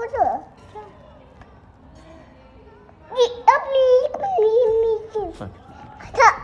kotor. Ni, apa ni? Apa ni? Tak.